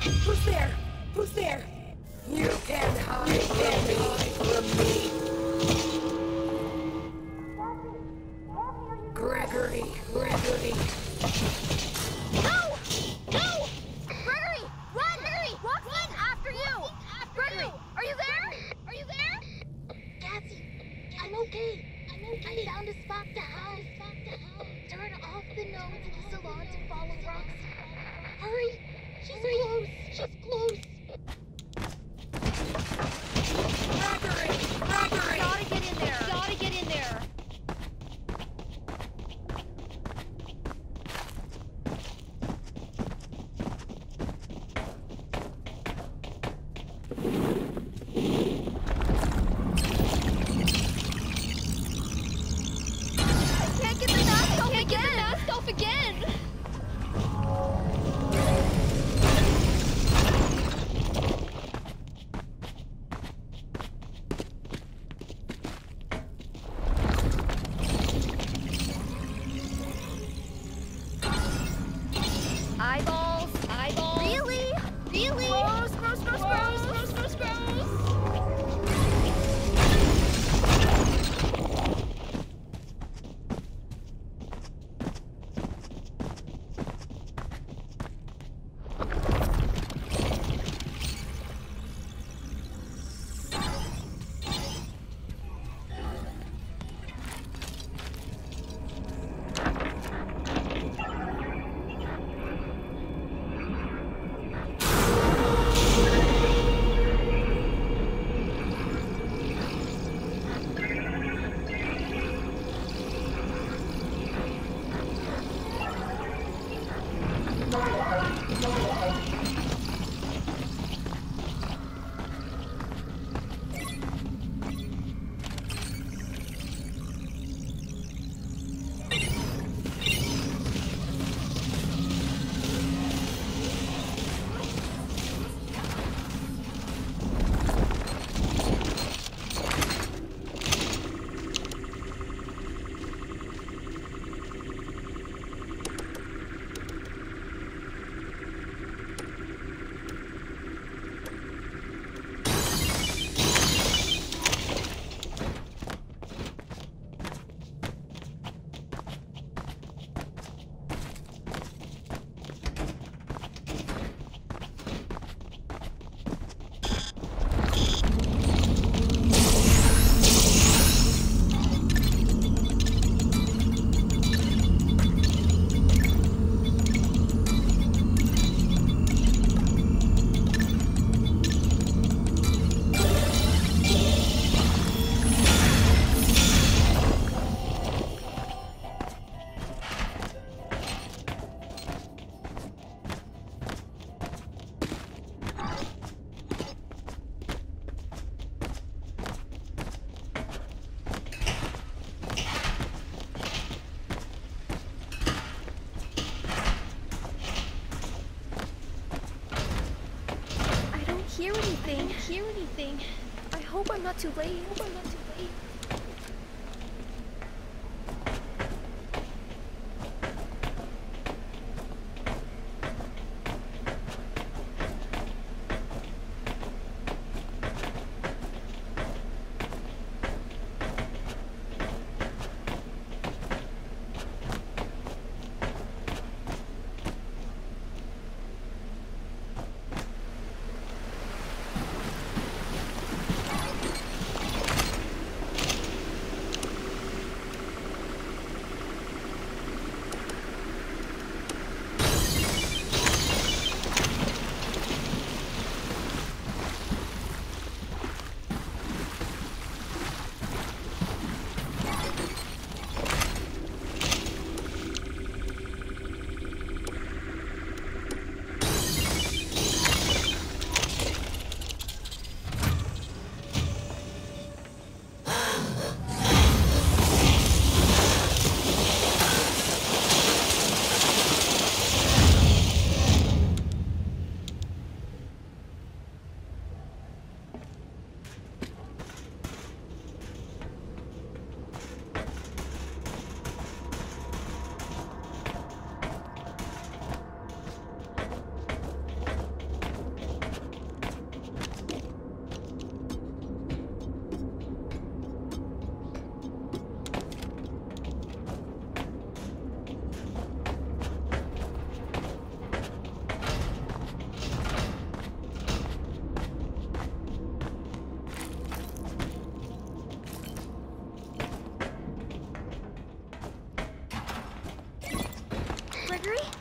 Who's there? Who's there? You can hide. You can hide from me. Gregory, Gregory. No! No! Gregory! Run! Gregory! Roxy's after you! After Gregory! Are you there? Are you there? Cassie, I'm okay. I'm okay. I found a spot to hide. Spot to hide. Turn off the node to the salon to follow Roxy. Hurry! She's close. She's close. Hear anything. hear anything. I hope I'm not too late. I hope I'm not too surgery?